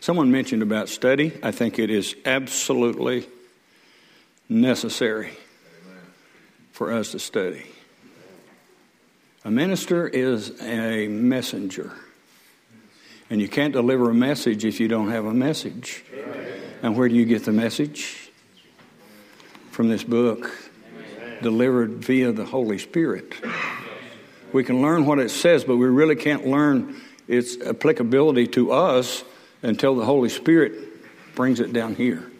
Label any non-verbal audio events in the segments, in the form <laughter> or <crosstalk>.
Someone mentioned about study. I think it is absolutely necessary for us to study. A minister is a messenger. And you can't deliver a message if you don't have a message. And where do you get the message? From this book, delivered via the Holy Spirit. We can learn what it says, but we really can't learn its applicability to us until the Holy Spirit brings it down here.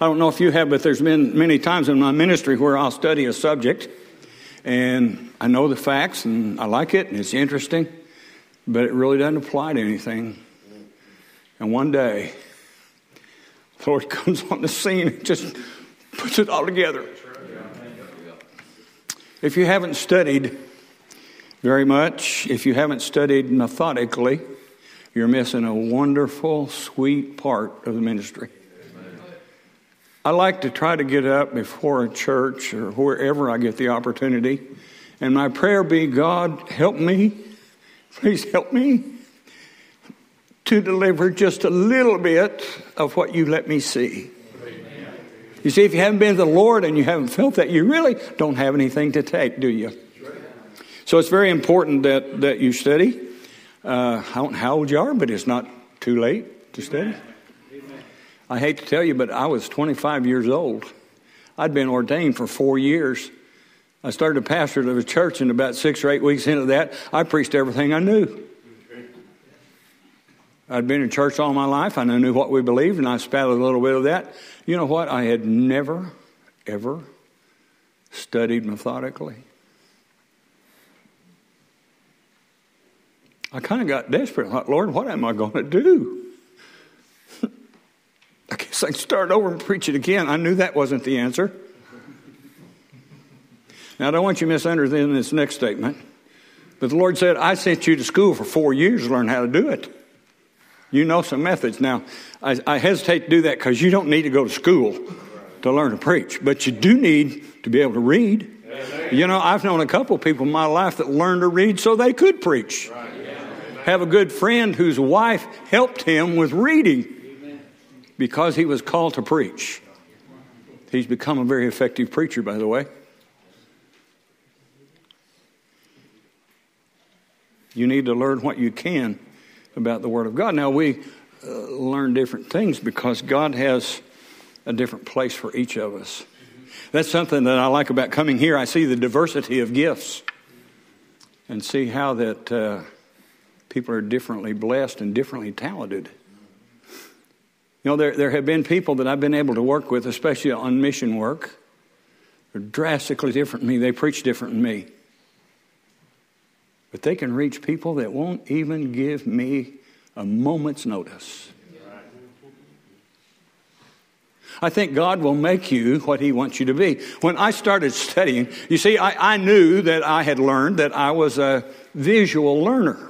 I don't know if you have, but there's been many times in my ministry where I'll study a subject and I know the facts and I like it and it's interesting, but it really doesn't apply to anything. And one day, the Lord <laughs> comes on the scene and just puts it all together. If you haven't studied very much, if you haven't studied methodically, you're missing a wonderful, sweet part of the ministry. I like to try to get up before a church or wherever I get the opportunity, and my prayer be God, help me, please help me to deliver just a little bit of what you let me see. You see, if you haven't been to the Lord and you haven't felt that, you really don't have anything to take, do you? So it's very important that, that you study. Uh, I don't know how old you are, but it's not too late to study. I hate to tell you, but I was 25 years old. I'd been ordained for four years. I started a pastor of a church, and about six or eight weeks into that, I preached everything I knew. I'd been in church all my life. and I knew what we believed, and I spattered a little bit of that. You know what? I had never, ever studied methodically. I kind of got desperate. Thought, Lord, what am I going to do? <laughs> I guess I can start over and preach it again. I knew that wasn't the answer. Now, I don't want you to misunderstand this next statement. But the Lord said, I sent you to school for four years to learn how to do it. You know some methods. Now, I, I hesitate to do that because you don't need to go to school to learn to preach, but you do need to be able to read. You know, I've known a couple people in my life that learned to read so they could preach. Have a good friend whose wife helped him with reading because he was called to preach. He's become a very effective preacher, by the way. You need to learn what you can about the Word of God. Now, we uh, learn different things because God has a different place for each of us. That's something that I like about coming here. I see the diversity of gifts and see how that uh, people are differently blessed and differently talented. You know, there, there have been people that I've been able to work with, especially on mission work. They're drastically different than me. They preach different than me. But they can reach people that won't even give me a moment's notice. I think God will make you what He wants you to be. When I started studying, you see, I, I knew that I had learned that I was a visual learner.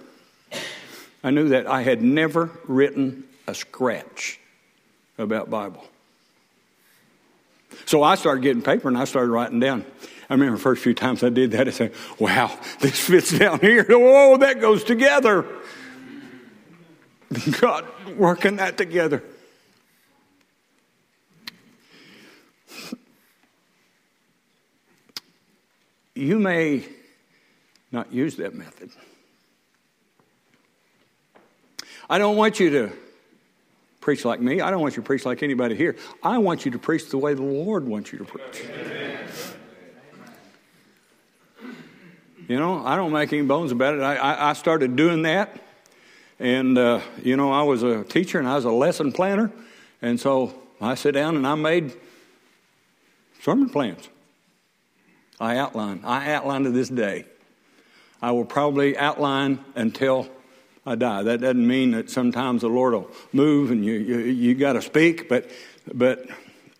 I knew that I had never written a scratch about Bible. So I started getting paper and I started writing down. I remember the first few times I did that, I said, wow, this fits down here. Oh, that goes together. God working that together. You may not use that method. I don't want you to preach like me. I don't want you to preach like anybody here. I want you to preach the way the Lord wants you to preach. You know, I don't make any bones about it. I, I, I started doing that. And, uh, you know, I was a teacher and I was a lesson planner. And so I sit down and I made sermon plans. I outline. I outline to this day. I will probably outline until I die. That doesn't mean that sometimes the Lord will move and you, you, you got to speak, but, but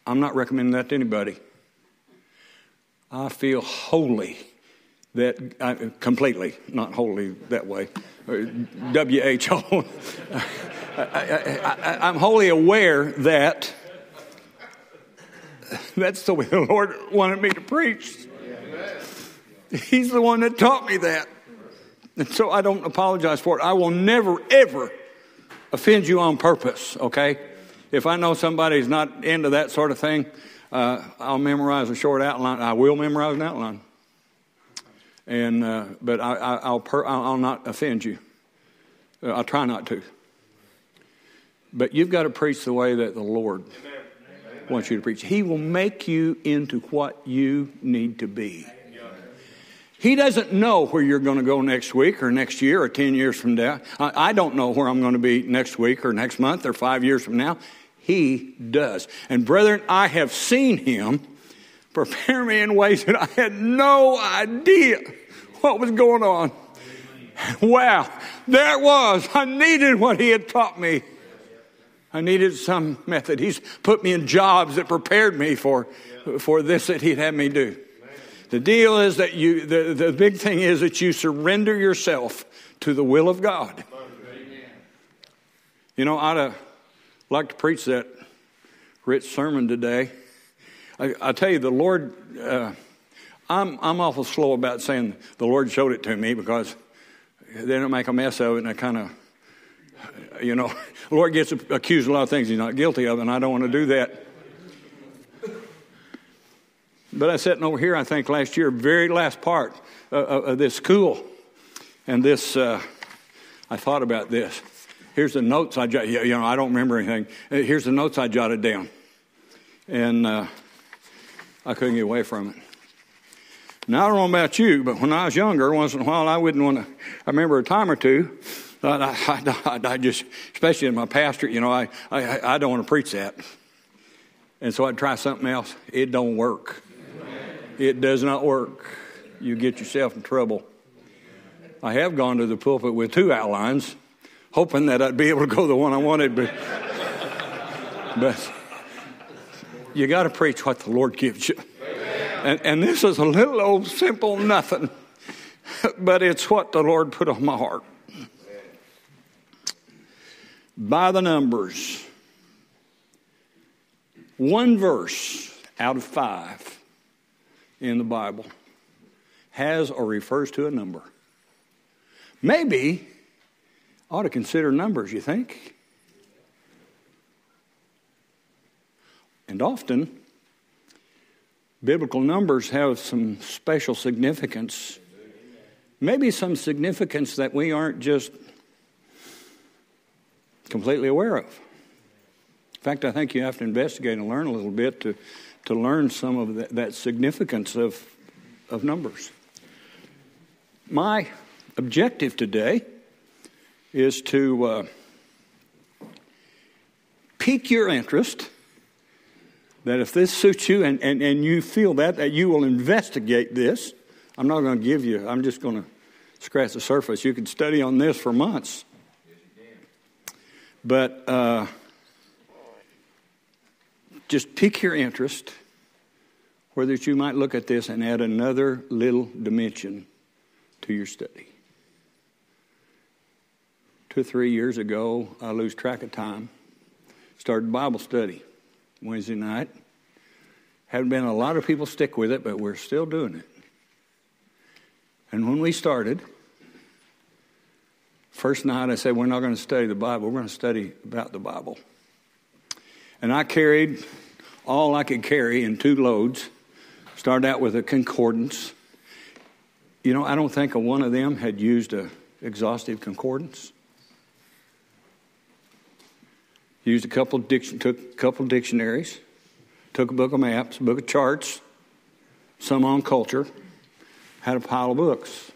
I'm not recommending that to anybody. I feel holy that I, completely, not wholly that way, W H O. <laughs> I'm wholly aware that that's the way the Lord wanted me to preach. He's the one that taught me that. And <laughs> so I don't apologize for it. I will never, ever offend you on purpose, okay? If I know somebody's not into that sort of thing, uh, I'll memorize a short outline. I will memorize an outline. And, uh, but I, will per, I'll not offend you. Uh, I'll try not to. But you've got to preach the way that the Lord wants you to preach. He will make you into what you need to be. He doesn't know where you're going to go next week or next year or 10 years from now. I don't know where I'm going to be next week or next month or five years from now. He does. And brethren, I have seen him prepare me in ways that I had no idea what was going on. Wow, there it was. I needed what he had taught me. I needed some method. He's put me in jobs that prepared me for, for this that he'd had me do. The deal is that you, the, the big thing is that you surrender yourself to the will of God. You know, I'd uh, like to preach that rich sermon today. I, I tell you, the Lord, uh, I'm, I'm awful slow about saying the Lord showed it to me because they don't make a mess of it and I kind of, you know, <laughs> the Lord gets accused of a lot of things he's not guilty of, and I don't want to do that. But I sitting over here, I think last year, very last part of, this school, and this, uh, I thought about this. Here's the notes I jotted. You know, I don't remember anything. Here's the notes I jotted down, and uh, I couldn't get away from it. Now I don't know about you, but when I was younger, once in a while I wouldn't want to. I remember a time or two. I, I, I, I just, especially in my pastor, you know, I, I, I don't want to preach that, and so I'd try something else. It don't work. It does not work. You get yourself in trouble. I have gone to the pulpit with two outlines, hoping that I'd be able to go the one I wanted, but, but you got to preach what the Lord gives you. And, and this is a little old simple nothing, but it's what the Lord put on my heart. By the numbers, one verse out of five in the Bible has or refers to a number. Maybe ought to consider numbers, you think? And often, biblical numbers have some special significance. Maybe some significance that we aren't just completely aware of. In fact, I think you have to investigate and learn a little bit to to learn some of that, that significance of, of numbers. My objective today is to uh, pique your interest that if this suits you and, and, and you feel that, that you will investigate this. I'm not going to give you, I'm just going to scratch the surface. You can study on this for months. But uh, just pique your interest, whether you might look at this and add another little dimension to your study. Two or three years ago, I lose track of time. Started Bible study Wednesday night. Haven't been a lot of people stick with it, but we're still doing it. And when we started, first night I said, We're not going to study the Bible, we're going to study about the Bible. And I carried all I could carry in two loads. Started out with a concordance. You know, I don't think a one of them had used a exhaustive concordance. Used a couple diction, took a couple dictionaries, took a book of maps, a book of charts, some on culture, had a pile of books.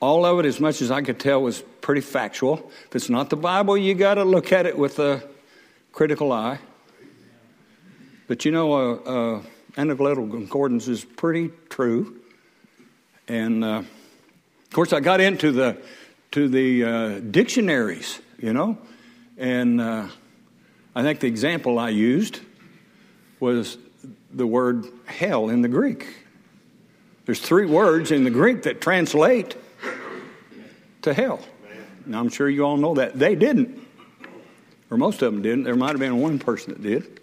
All of it, as much as I could tell, was pretty factual. If it's not the Bible, you got to look at it with a critical eye. But you know, uh, uh, concordance is pretty true. And uh, of course, I got into the to the uh, dictionaries, you know, and uh, I think the example I used was the word hell in the Greek. There's three words in the Greek that translate to hell. Now, I'm sure you all know that. They didn't or most of them didn't. There might have been one person that did.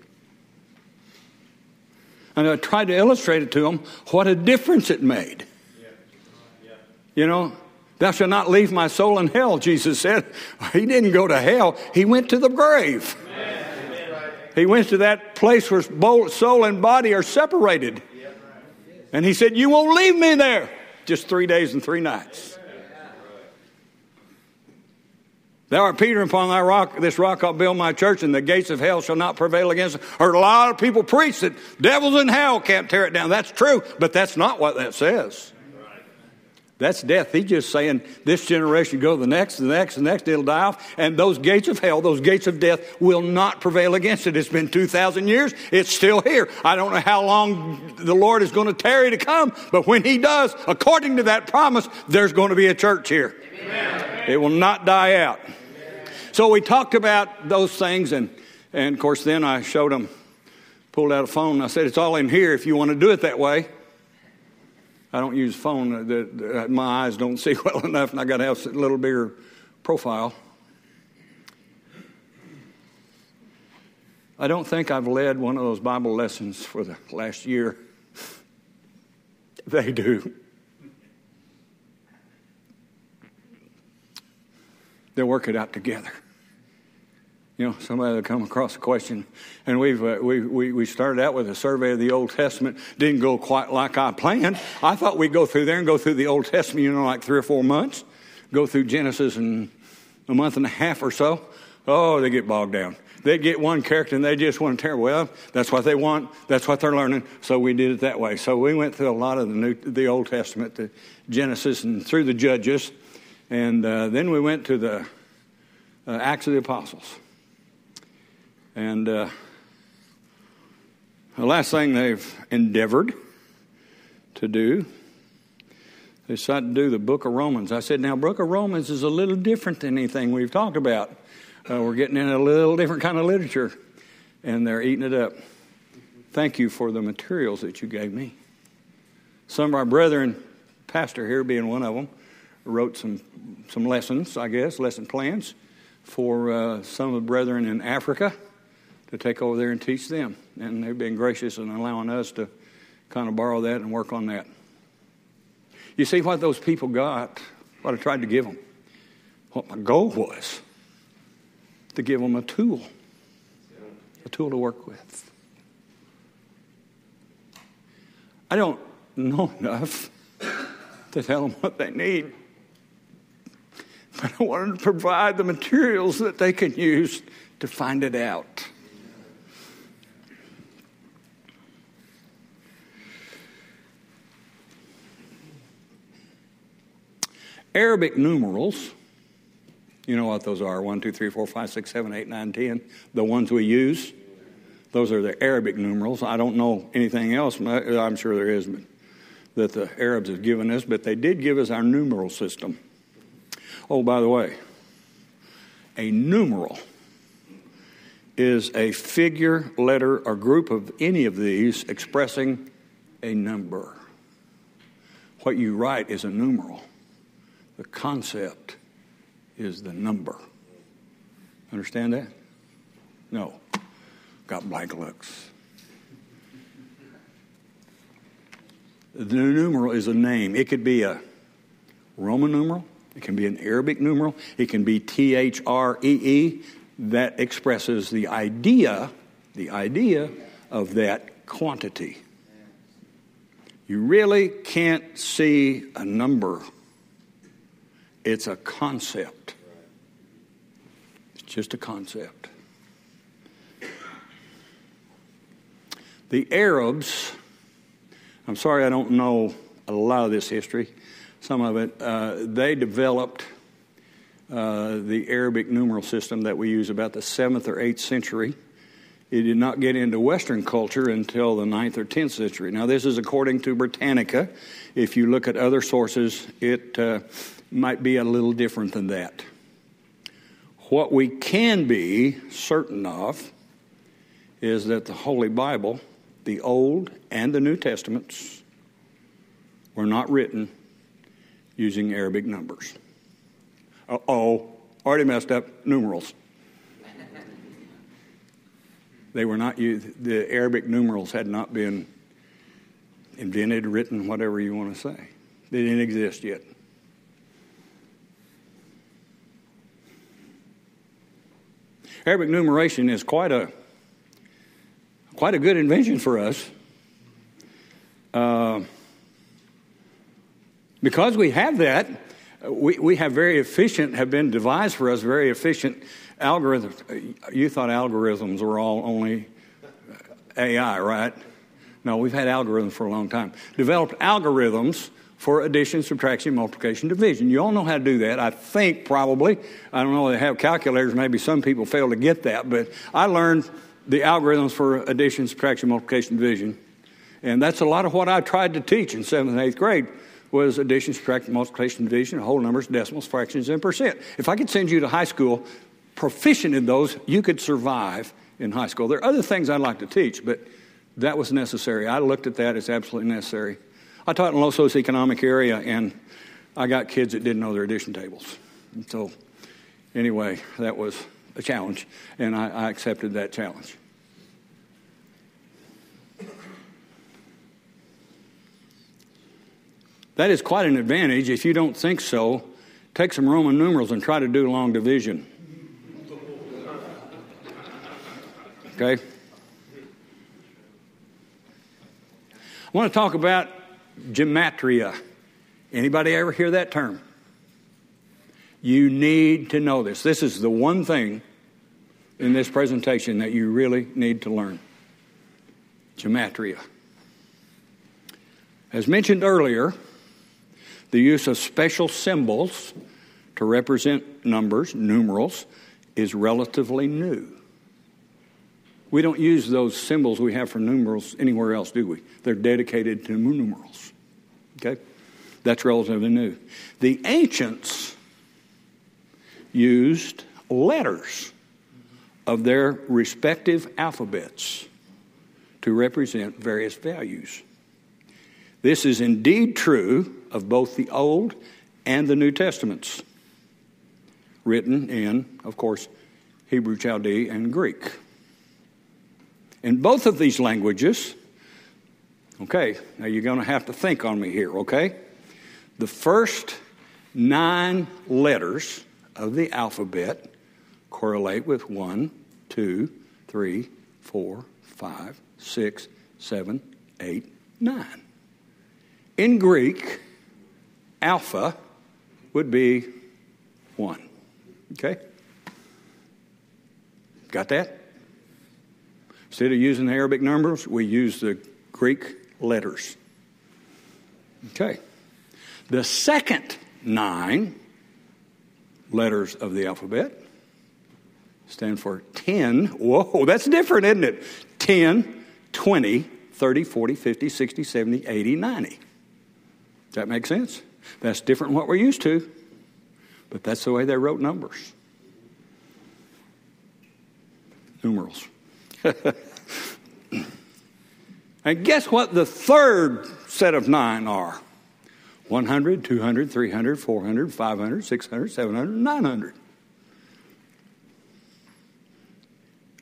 And I tried to illustrate it to them what a difference it made. You know, Thou shalt not leave my soul in hell, Jesus said. <laughs> He didn't go to hell, he went to the grave. He went to that place where soul and body are separated. And he said, You won't leave me there. Just three days and three nights. Thou art Peter, upon thy rock, this rock I'll build my church, and the gates of hell shall not prevail against it. Heard a lot of people preach that devils in hell can't tear it down. That's true, but that's not what that says. That's death. He's just saying this generation go the next, the next, the next, it'll die off. And those gates of hell, those gates of death will not prevail against it. It's been 2,000 years. It's still here. I don't know how long the Lord is going to tarry to come, but when He does, according to that promise, there's going to be a church here. Amen. It will not die out. So we talked about those things, and, and of course, then I showed them, pulled out a phone, and I said, It's all in here if you want to do it that way. I don't use phone. Uh, the, my eyes don't see <laughs> well enough, and I got to have a little bigger profile. I don't think I've led one of those Bible lessons for the last year. <laughs> They do. They'll work it out together. You know, somebody will come across a question, and we've uh, we, we we started out with a survey of the Old Testament. Didn't go quite like I planned. I thought we'd go through there and go through the Old Testament, you know, like three or four months. Go through Genesis in a month and a half or so. Oh, they get bogged down. They get one character and they just want to tear. Well, that's what they want. That's what they're learning. So we did it that way. So we went through a lot of the New, the Old Testament, the Genesis, and through the Judges, and uh, then we went to the uh, Acts of the Apostles. And uh, the last thing they've endeavored to do, they decided to do the book of Romans. I said, now, book of Romans is a little different than anything we've talked about. Uh, we're getting in a little different kind of literature, and they're eating it up. Thank you for the materials that you gave me. Some of our brethren, pastor here being one of them, wrote some, some lessons, I guess, lesson plans for uh, some of the brethren in Africa to take over there and teach them. And they've been gracious in allowing us to kind of borrow that and work on that. You see what those people got, what I tried to give them. What my goal was to give them a tool, a tool to work with. I don't know enough to tell them what they need, but I wanted to provide the materials that they can use to find it out. Arabic numerals, you know what those are 1, 2, 3, 4, 5, 6, 7, 8, 9, 10. The ones we use, those are the Arabic numerals. I don't know anything else, I'm sure there is, but that the Arabs have given us, but they did give us our numeral system. Oh, by the way, a numeral is a figure, letter, or group of any of these expressing a number. What you write is a numeral. The concept is the number. Understand that? No. Got blank looks. The numeral is a name. It could be a Roman numeral, it can be an Arabic numeral, it can be T H R E E. That expresses the idea, the idea of that quantity. You really can't see a number it's a concept. It's just a concept. The Arabs, I'm sorry I don't know a lot of this history, some of it, uh, they developed uh, the Arabic numeral system that we use about the 7th or 8th century. It did not get into Western culture until the 9th or 10th century. Now, this is according to Britannica. If you look at other sources, it uh, might be a little different than that. What we can be certain of is that the Holy Bible, the Old and the New Testaments, were not written using Arabic numbers. oh, already messed up numerals. They were not used, the Arabic numerals had not been invented, written, whatever you want to say. They didn't exist yet. Arabic numeration is quite a quite a good invention for us. Uh, because we have that, we, we have very efficient, have been devised for us very efficient algorithms. You thought algorithms were all only AI, right? No, we've had algorithms for a long time. Developed algorithms for addition, subtraction, multiplication, division. You all know how to do that, I think, probably. I don't know, they have calculators. Maybe some people fail to get that. But I learned the algorithms for addition, subtraction, multiplication, division. And that's a lot of what I tried to teach in seventh and eighth grade was addition, subtraction, multiplication, division, whole numbers, decimals, fractions, and percent. If I could send you to high school proficient in those, you could survive in high school. There are other things I'd like to teach, but that was necessary. I looked at that as absolutely necessary. I taught in a low socioeconomic area, and I got kids that didn't know their addition tables. And so, anyway, that was a challenge, and I, I accepted that challenge. That is quite an advantage. If you don't think so, take some Roman numerals and try to do long division. Okay? I want to talk about gematria. Anybody ever hear that term? You need to know this. This is the one thing in this presentation that you really need to learn. Gematria. As mentioned earlier, the use of special symbols to represent numbers, numerals, is relatively new. We don't use those symbols we have for numerals anywhere else, do we? They're dedicated to numerals. Okay? That's relatively new. The ancients used letters of their respective alphabets to represent various values. This is indeed true of both the Old and the New Testaments, written in, of course, Hebrew, Chaldee, and Greek. In both of these languages, okay, now you're going to have to think on me here, okay? The first nine letters of the alphabet correlate with one, two, three, four, five, six, seven, eight, nine. In Greek, alpha would be one. Okay? Got that? Instead of using the Arabic numbers, we use the Greek letters. Okay. The second nine letters of the alphabet stand for 10. Whoa, that's different, isn't it? 10, 20, 30, 40, 50, 60, 70, 80, 90. Does that make sense? That's different from what we're used to, but that's the way they wrote numbers. Numerals. <laughs> and guess what the third set of nine are? 100, 200, 300, 400, 500, 600, 700, 900.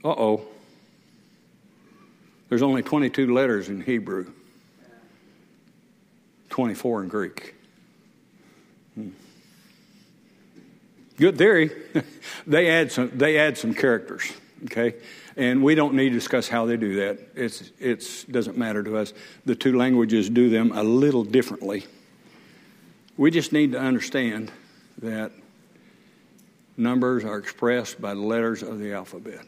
Uh oh. There's only 22 letters in Hebrew, 24 in Greek. Hmm. Good theory. <laughs> they add some. They add some characters. Okay, and we don't need to discuss how they do that. It's it's doesn't matter to us. The two languages do them a little differently. We just need to understand that numbers are expressed by the letters of the alphabet.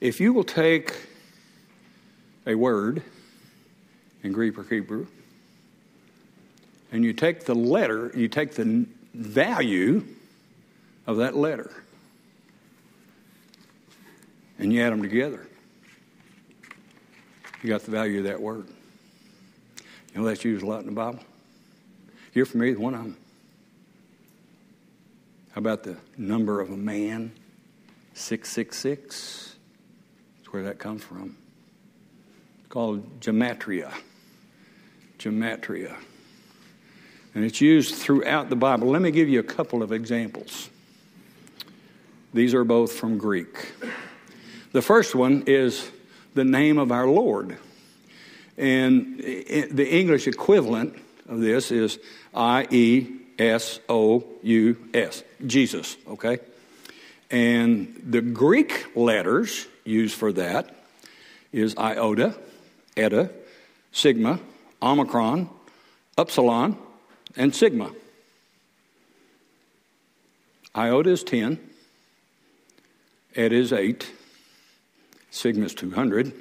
If you will take a word in Greek or Hebrew, and you take the letter, you take the value of that letter, and you add them together, you got the value of that word. You know that's used a lot in the Bible. You're familiar with one of them. How about the number of a man? 666. That's where that comes from. It's called gematria. Gematria. And it's used throughout the Bible. Let me give you a couple of examples. These are both from Greek. The first one is the name of our Lord. And the English equivalent of this is I E S O U S, Jesus, okay? And the Greek letters used for that is iota, eta, sigma, omicron, upsilon, and sigma. Iota is 10, eta is 8, sigma is 200,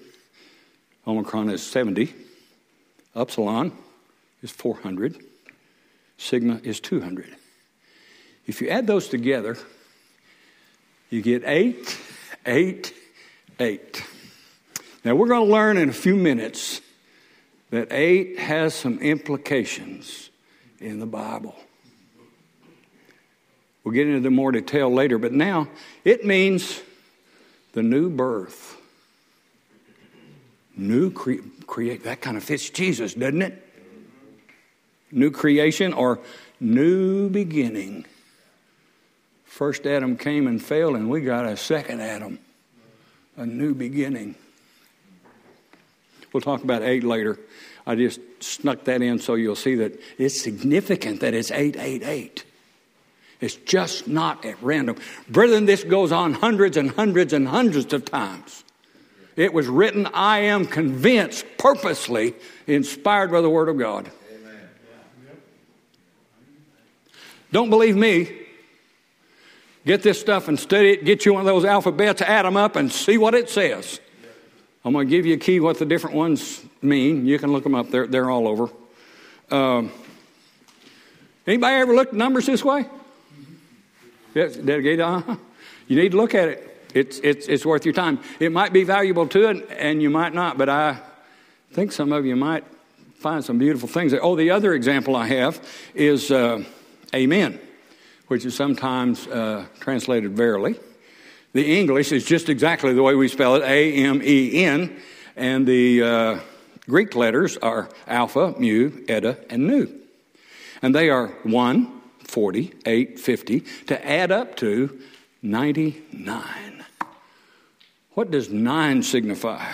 omicron is 70, upsilon is 400, sigma is 200. If you add those together, you get 8, 8, 8. Now, we're going to learn in a few minutes that 8 has some implications in the Bible. We'll get into more detail later, but now it means the new birth. New cre- create that kind of fits Jesus, doesn't it? New creation or new beginning. First Adam came and failed, and we got a second Adam, a new beginning. We'll talk about eight later. I just snuck that in so you'll see that it's significant that it's 888. It's just not at random. Brethren, this goes on hundreds and hundreds and hundreds of times. It was written, I am convinced, purposely inspired by the Word of God. Amen. Don't believe me? Get this stuff and study it. Get you one of those alphabets, add them up, and see what it says. I'm going to give you a key what the different ones mean. You can look them up. They're, they're all over. Um, anybody ever looked at numbers this way? Yes, dedicated. Uh-huh. You need to look at it. It's, it's, it's worth your time. It might be valuable to it, and you might not, but I think some of you might find some beautiful things. Oh, the other example I have is uh, amen, which is sometimes uh, translated verily. The English is just exactly the way we spell it A M E N, and the uh, Greek letters are alpha, mu, eta, and nu. And they are 1, 40, 8, 50, to add up to 99. What does 9 signify?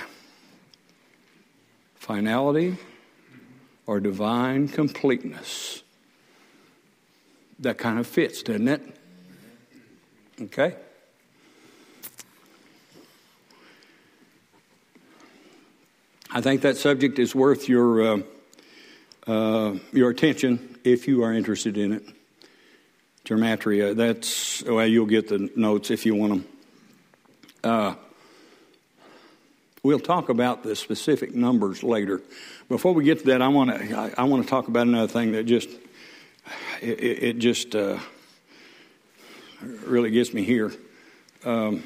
Finality or divine completeness. That kind of fits, doesn't it? Okay? I think that subject is worth your, uh, uh, your attention if you are interested in it. Gematria, that's, well, you'll get the notes if you want them. Uh, we'll talk about the specific numbers later. Before we get to that, I want to I, I want to talk about another thing that just it, it just uh, really gets me here. Um,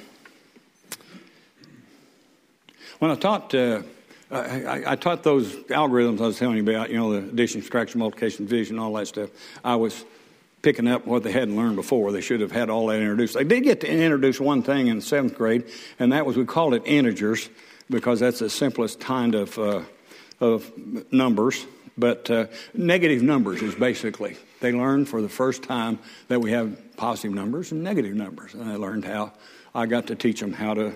when I taught uh, I, I, taught those algorithms I was telling you about, you know, the addition, subtraction, multiplication, division, all that stuff. I was picking up what they hadn't learned before. They should have had all that introduced. They did get to introduce one thing in seventh grade, and that was we called it integers because that's the simplest kind of, uh, of numbers. But uh, negative numbers is basically, they learned for the first time that we have positive numbers and negative numbers. And I learned how, I got to teach them how to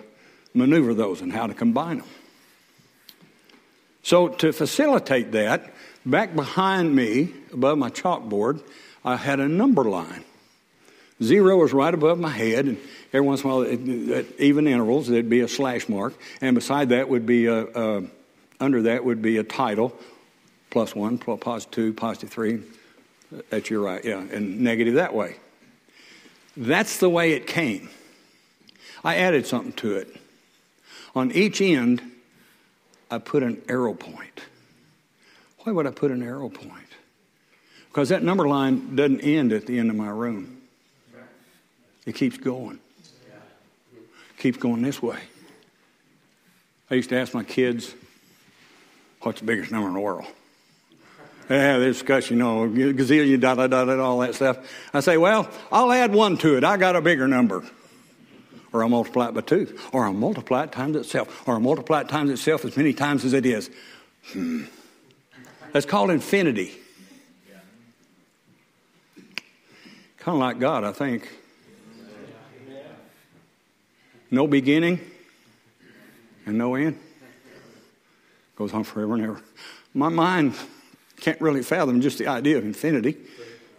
maneuver those and how to combine them. So, to facilitate that, back behind me, above my chalkboard, I had a number line. Zero was right above my head, and every once in a while, at even intervals, there'd be a slash mark, and beside that would be a, a under that would be a title, plus one, positive two, positive three. That's your right, yeah, and negative that way. That's the way it came. I added something to it. On each end, I put an arrow point. Why would I put an arrow point? Because that number line doesn't end at the end of my room. It keeps going. Keeps going this way. I used to ask my kids, what's the biggest number in the world? They discuss, you know, gazillion, da da da da, all that stuff. I say, well, I'll add one to it. I got a bigger number or I'll multiply it by two, or I'll multiply it times itself, or I'll multiply it times itself as many times as it is. Hmm. That's called infinity. Kind of like God, I think. No beginning and no end. Goes on forever and ever. My mind can't really fathom just the idea of infinity.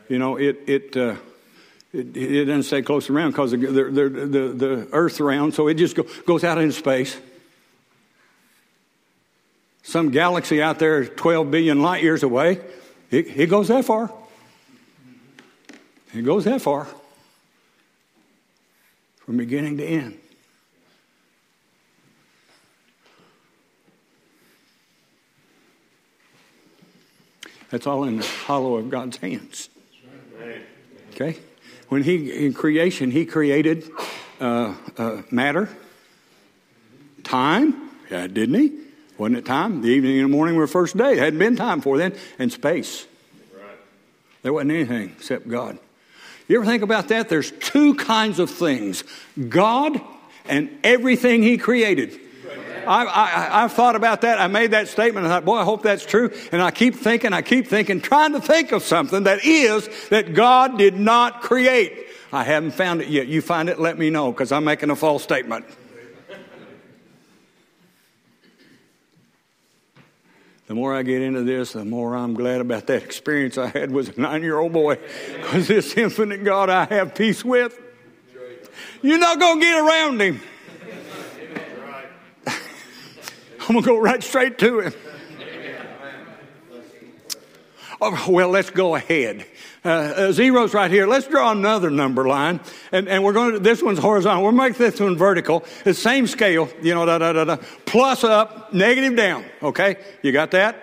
You know, it, it, uh, it, it, doesn't stay close around because the, the, the, the, Earth's around, so it just go, goes out into space. Some galaxy out there 12 billion light years away, it, it goes that far. It goes that far from beginning to end. That's all in the hollow of God's hands. Okay? When He, in creation, He created uh, uh, matter, time, yeah, didn't He? Wasn't it time? The evening and the morning were the first day. It hadn't been time before then. And space. Right. There wasn't anything except God. You ever think about that? There's two kinds of things God and everything He created. I, I, I've thought about that. I made that statement. I thought, boy, I hope that's true. And I keep thinking, I keep thinking, trying to think of something that is that God did not create. I haven't found it yet. You find it, let me know, because I'm making a false statement. the more I get into this, the more I'm glad about that experience I had with a nine year old boy. Because this infinite God I have peace with, you're not going to get around him. I'm going to go right straight to him. Oh, well, let's go ahead. Uh, uh, zeros right here. Let's draw another number line, and, and we're going to. This one's horizontal. We'll make this one vertical. The same scale, you know, da da da da. Plus up, negative down. Okay, you got that?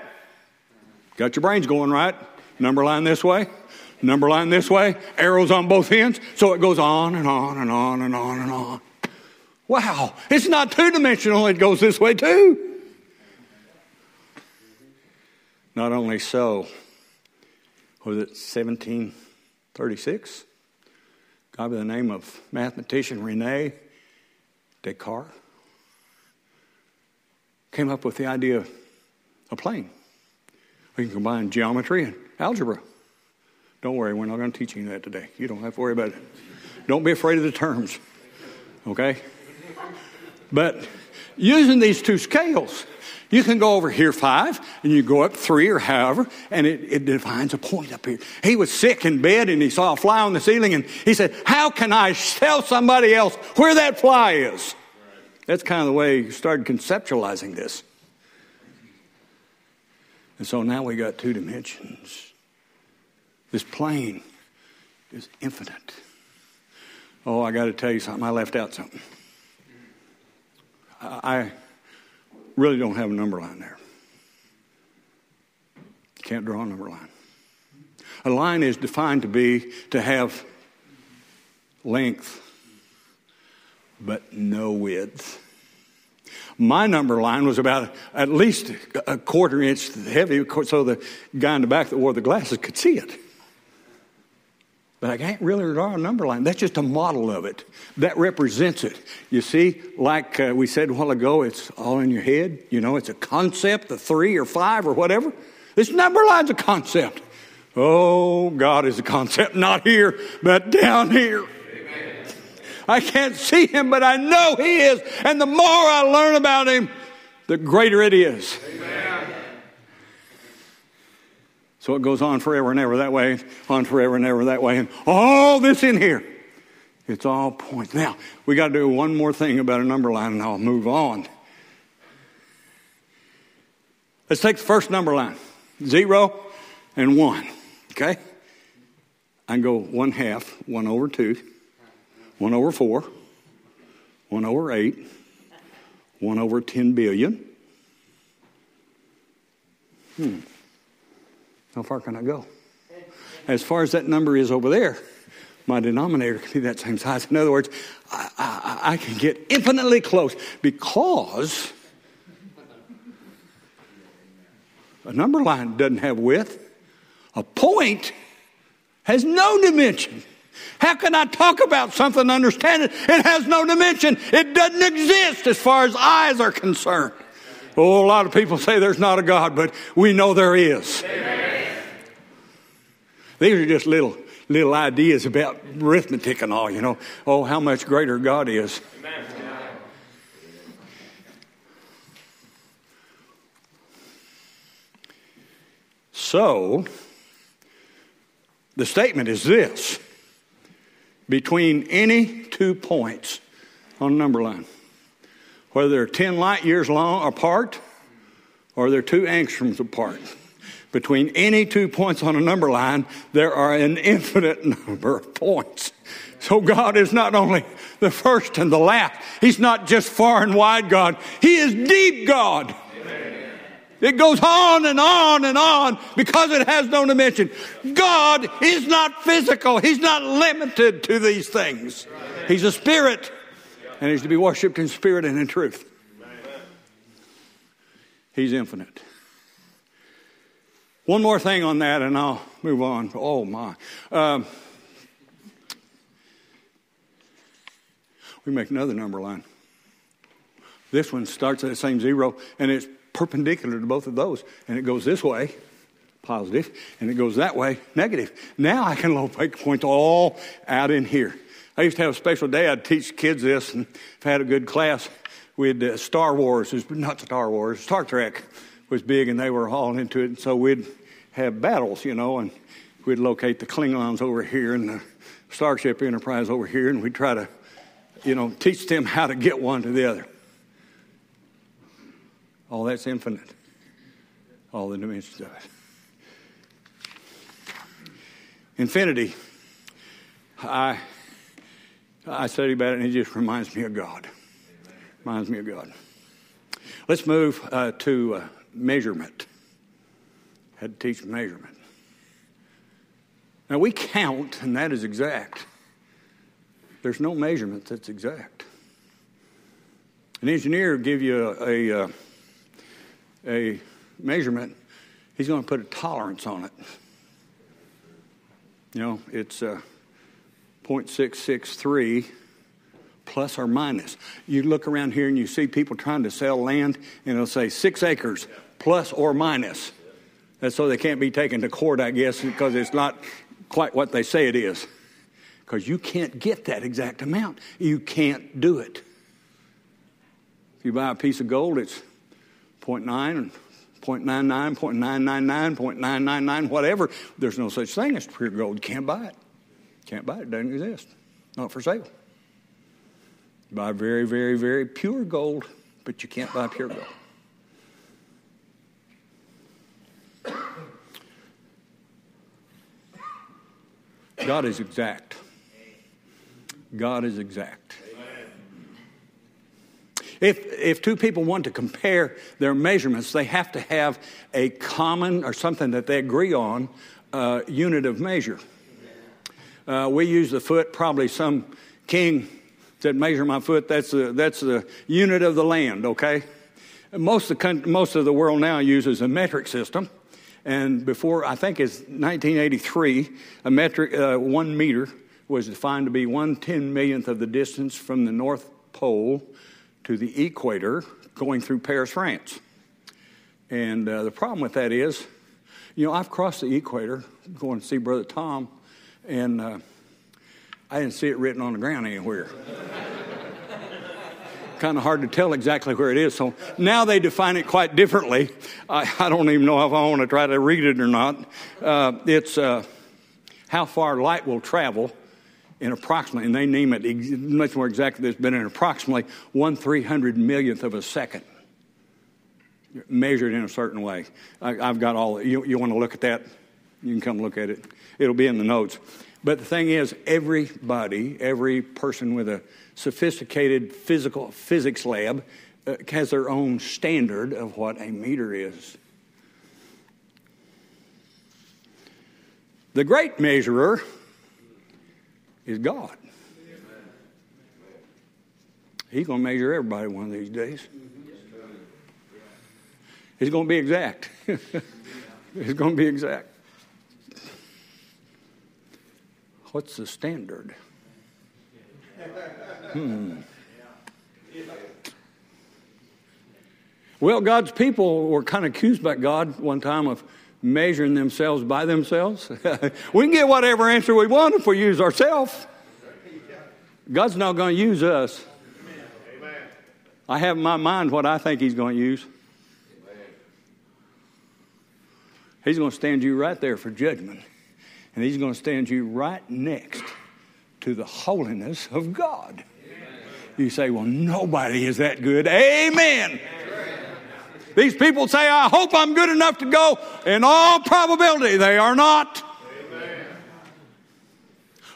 Got your brains going right. Number line this way, number line this way. Arrows on both ends, so it goes on and on and on and on and on. Wow, it's not two dimensional. It goes this way too. Not only so, was it 1736? Guy by the name of mathematician Rene Descartes came up with the idea of a plane. We can combine geometry and algebra. Don't worry, we're not going to teach you that today. You don't have to worry about it. Don't be afraid of the terms, okay? But using these two scales, you can go over here five, and you go up three or however, and it, it defines a point up here. He was sick in bed and he saw a fly on the ceiling, and he said, How can I tell somebody else where that fly is? That's kind of the way he started conceptualizing this. And so now we got two dimensions. This plane is infinite. Oh, I got to tell you something. I left out something. I really don't have a number line there. Can't draw a number line. A line is defined to be to have length, but no width. My number line was about at least a quarter inch heavy, so the guy in the back that wore the glasses could see it. But I can't really draw a number line. That's just a model of it. That represents it. You see, like uh, we said a while ago, it's all in your head. You know, it's a concept, a three or five or whatever. This number line's a concept. Oh, God is a concept, not here, but down here. I can't see him, but I know he is. And the more I learn about him, the greater it is. Amen. So it goes on forever and ever that way, on forever and ever that way, and all this in here. It's all points. Now, we got to do one more thing about a number line, and I'll move on. Let's take the first number line zero and one. Okay? I can go one half, one over two, one over four, one over eight, one over 10 billion. Hmm. How far can I go? As far as that number is over there, my denominator can be that same size. In other words, I, I, I can get infinitely close because a number line doesn't have width, a point has no dimension. How can I talk about something, understand it? It has no dimension. It doesn't exist as far as eyes are concerned. Oh, a lot of people say there's not a God, but we know there is. Amen. These are just little little ideas about arithmetic and all, you know. Oh, how much greater God is. Amen. So, the statement is this between any two points on a number line, whether they're 10 light years long apart or they're two angstroms apart, between any two points on a number line, there are an infinite <laughs> number of points. So God is not only the first and the last, He's not just far and wide God, He is deep God. It goes on and on and on because it has no dimension. God is not physical. He's not limited to these things. He's a spirit and he's to be worshiped in spirit and in truth. He's infinite. One more thing on that and I'll move on. Oh my. Um, we make another number line. This one starts at the same zero and it's perpendicular to both of those. And it goes this way, positive, and it goes that way, negative. Now I can locate points all out in here. I used to have a special day. I'd teach kids this, and if I had a good class, we'd uh, Star Wars, not Star Wars, Star Trek was big, and they were all into it. And so we'd have battles, you know, and we'd locate the Klingons over here and the Starship Enterprise over here, and we'd try to, you know, teach them how to get one to the other. All that's infinite. All the dimensions of it. Infinity. I I study about it and it just reminds me of God. Reminds me of God. Let's move uh, to uh, measurement. Had to teach measurement. Now we count, and that is exact. There's no measurement that's exact. An engineer will give you a, a, uh, a measurement, he's going to put a tolerance on it. You know, it's uh, 0.663 plus or minus. You look around here and you see people trying to sell land, and it'll say six acres plus or minus. That's so they can't be taken to court, I guess, because it's not quite what they say it is. Because you can't get that exact amount. You can't do it. If you buy a piece of gold, it's 0.9 and 0.99, 0.999, 0.999, whatever. There's no such thing as pure gold. You can't buy it. Can't buy it. It doesn't exist. Not for sale. You buy very, very, very pure gold, but you can't buy pure gold. God is exact. God is exact. If, if two people want to compare their measurements, they have to have a common or something that they agree on uh, unit of measure. Uh, we use the foot, probably some king said, measure my foot, that's the, that's the unit of the land, okay? Most of, the, most of the world now uses a metric system. And before, I think it's 1983, a metric, uh, one meter was defined to be one ten millionth of the distance from the North Pole to the equator going through Paris, France. And uh, the problem with that is, you know, I've crossed the equator going to see Brother Tom and uh, I didn't see it written on the ground anywhere. Kind of hard to tell exactly where it is. So now they define it quite differently. I, I don't even know if I want to try to read it or not. Uh, it's uh, how far light will travel in approximately, and they name it much more exactly this, but in approximately one three hundred millionth of a second, measured in a certain way. I, have got all. You, you want to look at that? You can come look at it. It'll be in the notes. But the thing is, everybody, every person with a sophisticated physical physics lab uh, has their own standard of what a meter is. The great measurer is God. He's going to measure everybody one of these days. He's going to be exact. He's going to be exact. What's the standard? Hmm. Well, God's people were kind of accused by God one time of measuring themselves by themselves. <laughs> we can get whatever answer we want if we use ourselves. God's not going to use us. I have in my mind what I think He's going to use. He's going to stand you right there for judgment. And He's going to stand you right next to the holiness of God. You say, well, nobody is that good. Amen. These people say, I hope I'm good enough to go. In all probability, they are not. Amen.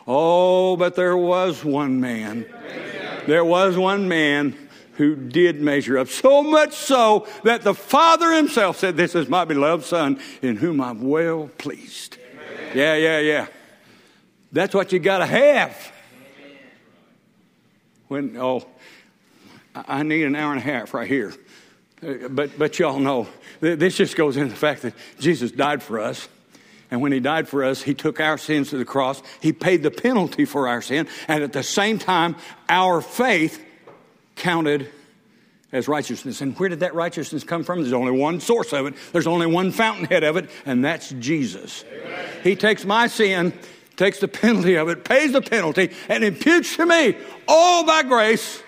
Oh, but there was one man. Amen. There was one man who did measure up. So much so that the Father himself said, This is my beloved Son in whom I'm well pleased. Amen. Yeah, yeah, yeah. That's what you got to have. When, oh, I need an hour and a half right here. Uh, but, but y'all know, this just goes into the fact that Jesus died for us. And when he died for us, he took our sins to the cross. He paid the penalty for our sin. And at the same time, our faith counted as righteousness. And where did that righteousness come from? There's only one source of it, there's only one fountainhead of it, and that's Jesus. Amen. He takes my sin, takes the penalty of it, pays the penalty, and imputes to me, all by grace,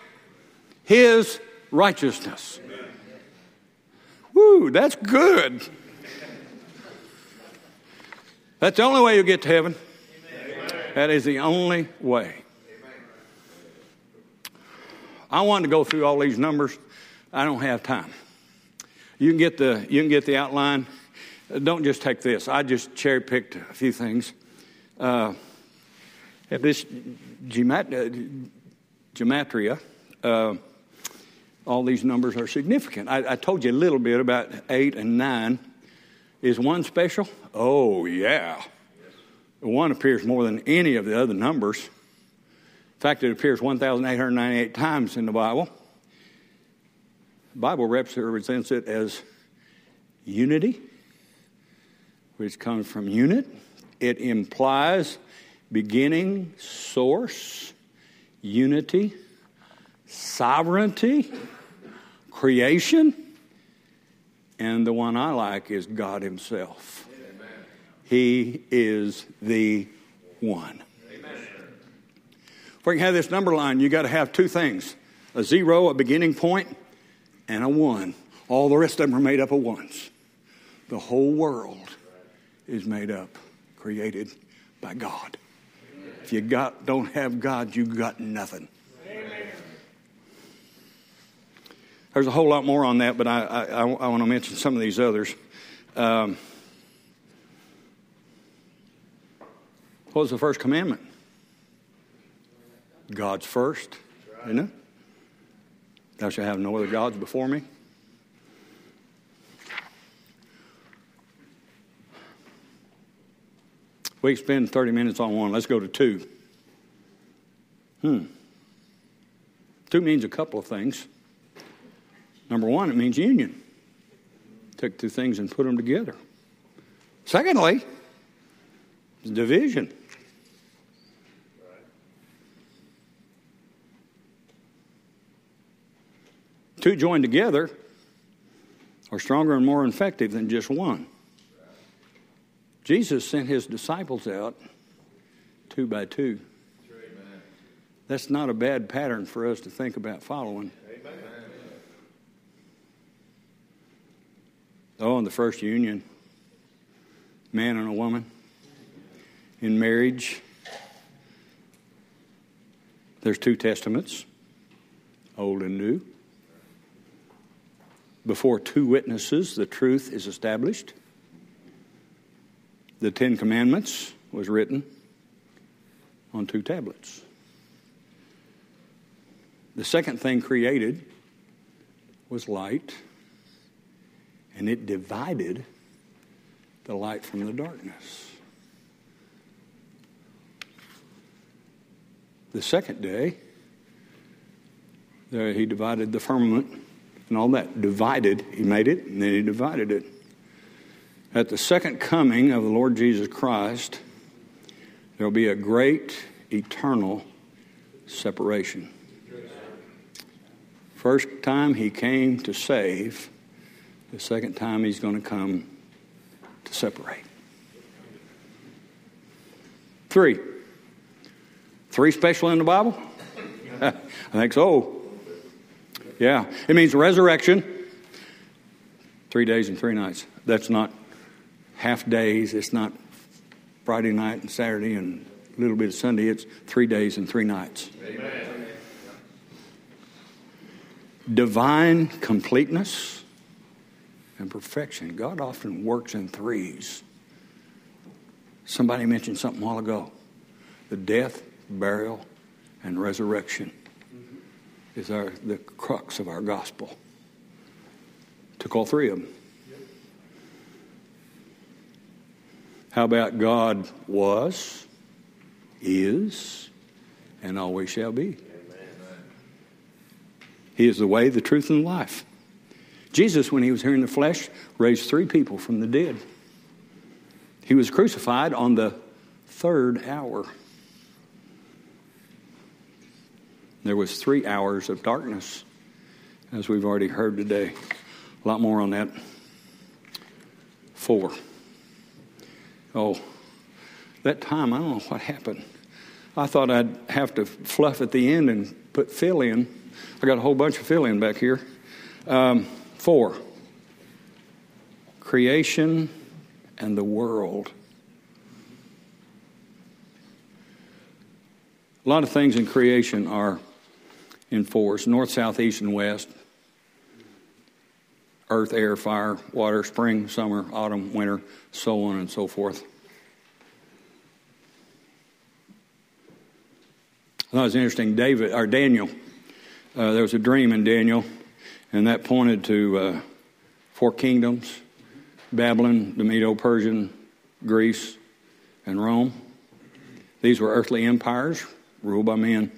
his righteousness. Woo, that's good. That's the only way you'll get to heaven. That is the only way. I wanted to go through all these numbers. I don't have time. You can get the, you can get the outline. Don't just take this. I just cherry picked a few things. Uh, this gemat- gematria, uh, all these numbers are significant. I, I, told you a little bit about eight and nine. Is one special? Oh, yeah. One appears more than any of the other numbers. In fact, it appears 1,898 times in the Bible. The Bible represents it as unity, which comes from unit. It implies beginning, source, unity, sovereignty, creation, and the one I like is God Himself. Amen. He is the one. Amen. If can have this number line, you got to have two things a zero, a beginning point, and a one. All the rest of them are made up of ones. The whole world is made up, created by God. If you got, don't have God, you got nothing. There's a whole lot more on that, but I, I, I want to mention some of these others. Um, what was the first commandment? God's first, isn't it? Thou shalt have no other gods before me. We spend 30 minutes on one. Let's go to two. Hmm. Two means a couple of things. Number one, it means union. Took two things and put them together. Secondly, division. Two joined together are stronger and more effective than just one. Jesus sent his disciples out two by two. That's not a bad pattern for us to think about following. Oh, in the first union, man and a woman in marriage. There's two testaments, old and new. Before two witnesses, the truth is established. The Ten Commandments was written on two tablets. The second thing created was light and it divided the light from the darkness. The second day, he divided the firmament and all that. Divided, he made it, and then he divided it. At the second coming of the Lord Jesus Christ, there will be a great eternal separation. First time he came to save, the second time he's going to come to separate. Three. Three special in the Bible? <laughs> I think so. Yeah. It means resurrection, three days and three nights. That's not half days. It's not Friday night and Saturday and a little bit of Sunday. It's three days and three nights. Amen. Divine completeness and perfection. God often works in threes. Somebody mentioned something a while ago the death, burial, and resurrection is our, the crux of our gospel. Took all three of them. How about God was, is, and always shall be? He is the way, the truth, and the life. Jesus, when he was here in the flesh, raised three people from the dead. He was crucified on the third hour. There was three hours of darkness, as we've already heard today. A lot more on that. Four. Oh, that time, I don't know what happened. I thought I'd have to fluff at the end and put fill in. I got a whole bunch of fill in back here. Um, four. Creation and the world. A lot of things in creation are in force north, south, east, and west earth, air, fire, water, spring, summer, autumn, winter, so on and so forth. I thought it was interesting. David or Daniel, uh, there was a dream in Daniel, and that pointed to uh, four kingdoms: Babylon, the Medo-Persian, Greece, and Rome. These were earthly empires ruled by men.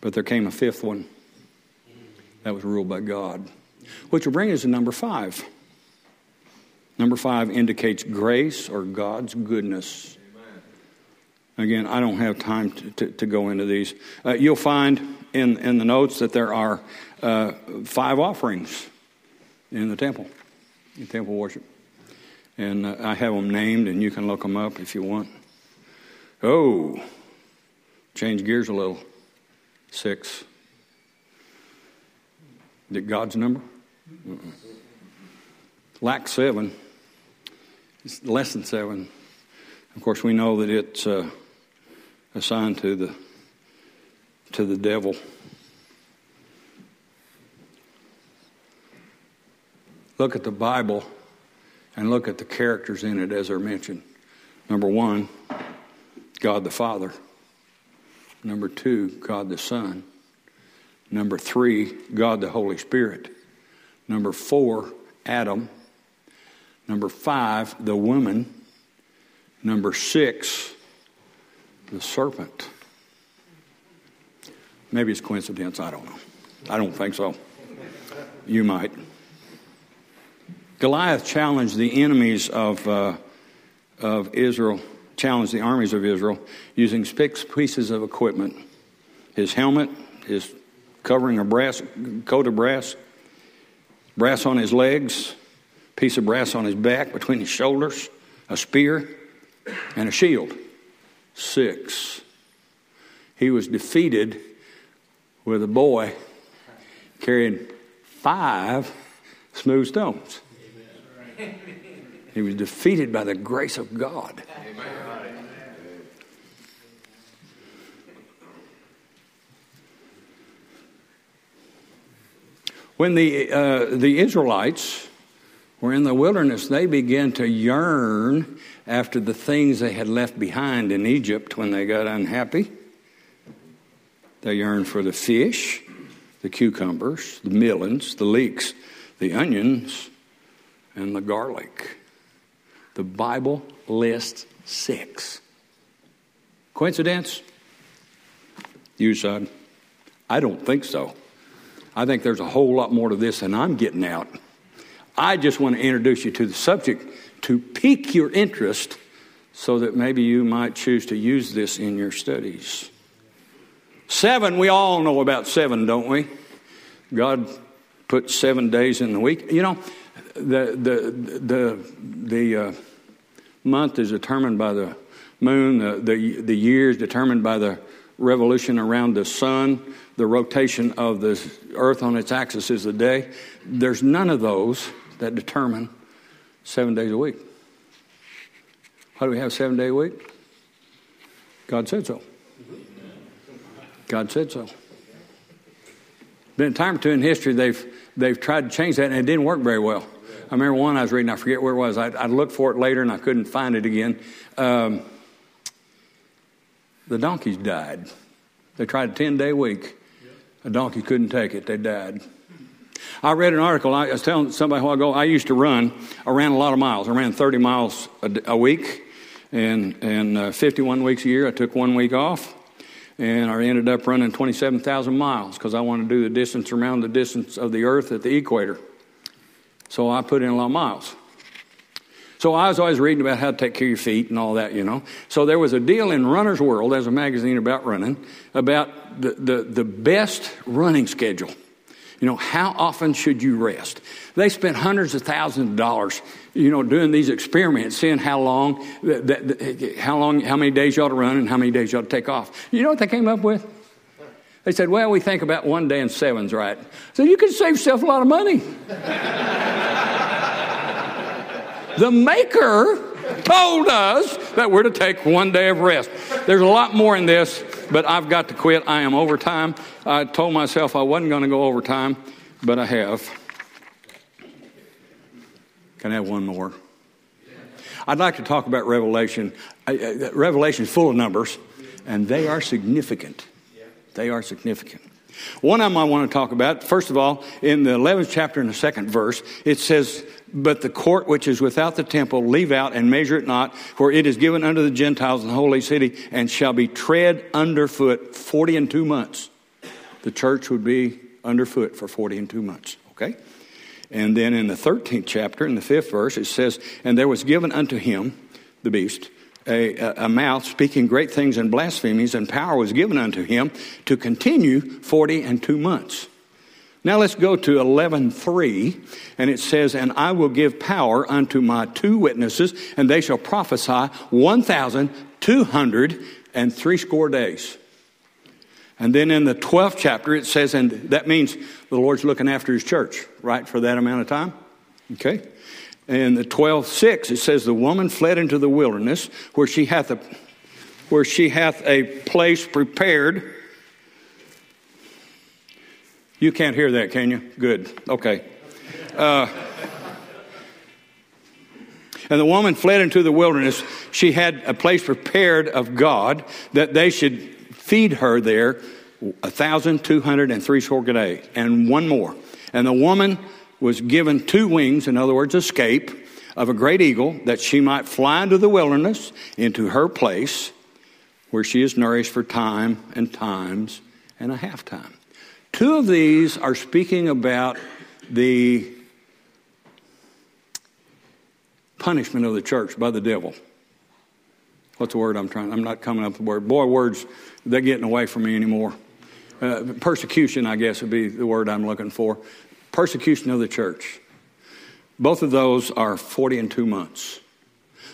But there came a fifth one that was ruled by God, which will bring us to number five. Number five indicates grace or God's goodness. Again, I don't have time to, to, to go into these. Uh, you'll find in, in the notes that there are uh, five offerings in the temple, in temple worship. And uh, I have them named, and you can look them up if you want. Oh, change gears a little. Six. Is God's number? Lack seven. It's less than seven. Of course, we know that it's uh, assigned to the to the devil. Look at the Bible and look at the characters in it as they're mentioned. Number one, God the Father. Number two, God the Son. Number three, God the Holy Spirit. Number four, Adam. Number five, the woman. Number six, the serpent. Maybe it's coincidence, I don't know. I don't think so. You might. Goliath challenged the enemies of, uh, of Israel challenged the armies of Israel using six pieces of equipment his helmet, his covering of brass, coat of brass, brass on his legs, piece of brass on his back between his shoulders, a spear, and a shield. Six. He was defeated with a boy carrying five smooth stones. He was defeated by the grace of God. When the, uh, the Israelites were in the wilderness, they began to yearn after the things they had left behind in Egypt when they got unhappy. They yearned for the fish, the cucumbers, the melons, the leeks, the onions, and the garlic. The Bible lists six. Coincidence? You said, I don't think so. I think there's a whole lot more to this than I'm getting out. I just want to introduce you to the subject to pique your interest so that maybe you might choose to use this in your studies. Seven, we all know about seven, don't we? God put seven days in the week. You know, the, the, the, the uh, month is determined by the moon, the, the, the year is determined by the revolution around the sun, the rotation of the earth on its axis is the day. There's none of those that determine Seven days a week. Why do we have seven day a week? God said so. God said so. A time or two in history they've they've tried to change that and it didn't work very well. I remember one I was reading, I forget where it was. I, I looked for it later and I couldn't find it again. Um, the donkeys died. They tried a 10 day week. A donkey couldn't take it, they died. I read an article, I was telling somebody a while ago, I used to run, I ran a lot of miles. I ran 30 miles a, a week, and, and uh, 51 weeks a year. I took one week off, and I ended up running 27,000 miles because I wanted to do the distance around the distance of the earth at the equator. So I put in a lot of miles. So I was always reading about how to take care of your feet and all that, you know. So there was a deal in Runner's World, as a magazine about running, about the, the, the best running schedule. You know, how often should you rest? They spent hundreds of thousands of dollars, you know, doing these experiments, seeing how long, how long, how many days you ought to run and how many days you ought to take off. You know what they came up with? They said, well, we think about one day in seven's right? So you can save yourself a lot of money. <laughs> the maker told us that we're to take one day of rest. There's a lot more in this, but I've got to quit. I am over time. I told myself I wasn't going to go over time, but I have. Can I have one more? I'd like to talk about Revelation. Revelation is full of numbers, and they are significant. They are significant. One of them I want to talk about, first of all, in the 11th chapter in the second verse, it says, But the court which is without the temple, leave out and measure it not, for it is given unto the Gentiles in the holy city, and shall be tread underfoot 40 and two months. The church would be underfoot for 40 and two months, okay? And then in the 13th chapter, in the fifth verse, it says, And there was given unto him, the beast, a, a, mouth speaking great things and blasphemies, and power was given unto him to continue 40 and two months. Now let's go to 11.3, and it says, And I will give power unto my two witnesses, and they shall prophesy 1,200 and threescore days. And then in the 12th chapter, it says, and that means the Lord's looking after his church, right, for that amount of time. Okay? In the 12, 6, it says, The woman fled into the wilderness where she hath a, where she hath a place prepared. You can't hear that, can you? Good. Okay. Uh, and the woman fled into the wilderness. She had a place prepared of God that they should feed her there a thousand two hundred and three score a day, and one more. And the woman was given two wings, in other words, escape, of a great eagle, that she might fly into the wilderness, into her place, where she is nourished for time and times and a half time. Two of these are speaking about the punishment of the church by the devil. What's the word I'm trying? I'm not coming up with the word. Boy, words, they're getting away from me anymore. Uh, persecution, I guess, would be the word I'm looking for persecution of the church. Both of those are 40 and two months.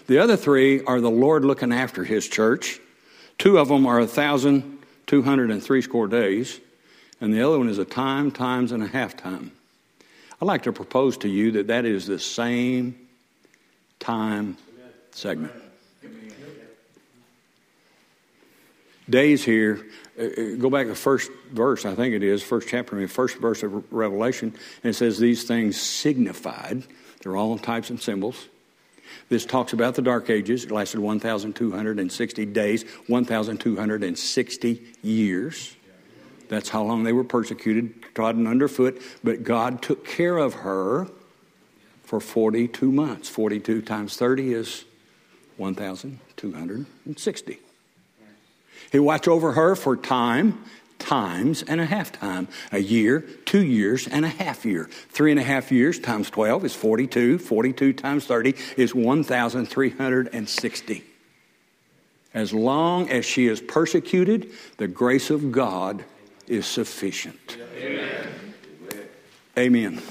The other three are the Lord looking after his church. Two of them are 1,203 score days, and the other one is a time, times, and a half time. I'd like to propose to you that that is the same time segment. Days here uh, uh, go back to the first verse, I think it is, first chapter, I mean, first verse of Revelation, and it says these things signified. They're all types and symbols. This talks about the Dark Ages. It lasted 1,260 days, 1,260 years. That's how long they were persecuted, trodden underfoot. But God took care of her for 42 months. 42 times 30 is 1,260. He watched over her for time, times, and a half time. A year, two years, and a half year. Three and a half years times 12 is 42. 42 times 30 is 1,360. As long as she is persecuted, the grace of God is sufficient. Amen. Amen.